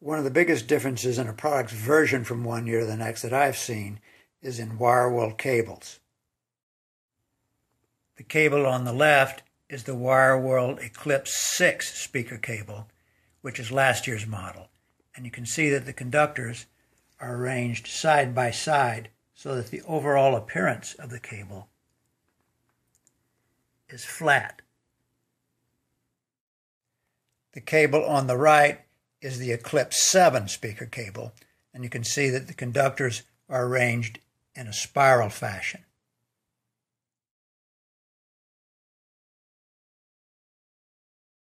One of the biggest differences in a product's version from one year to the next that I've seen is in WireWorld cables. The cable on the left is the WireWorld Eclipse 6 speaker cable, which is last year's model. And you can see that the conductors are arranged side by side so that the overall appearance of the cable is flat. The cable on the right is the Eclipse 7 speaker cable, and you can see that the conductors are arranged in a spiral fashion.